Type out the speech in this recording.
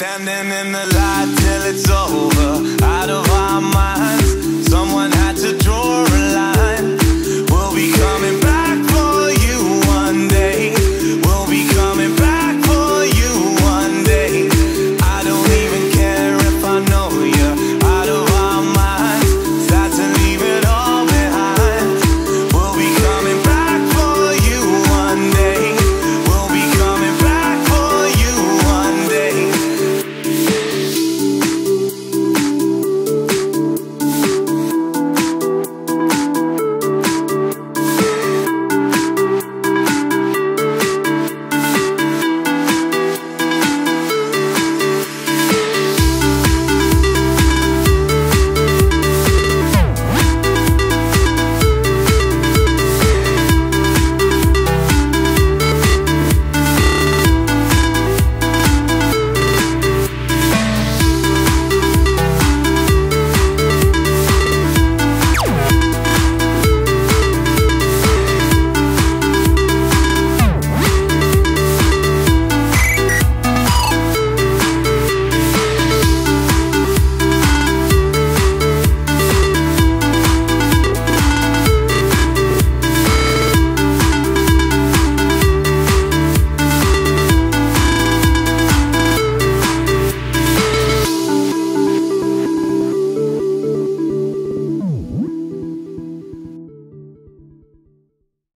Standing in the light till it's over. Out of our